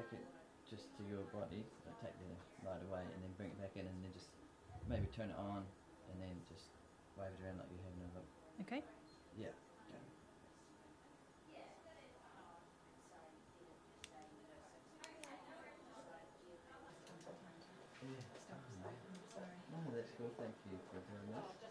take it just to your body, like take the light away, and then bring it back in, and then just maybe turn it on, and then just wave it around like you're having a look. Okay. Yeah. Yeah. No, that's cool. Thank you for doing that.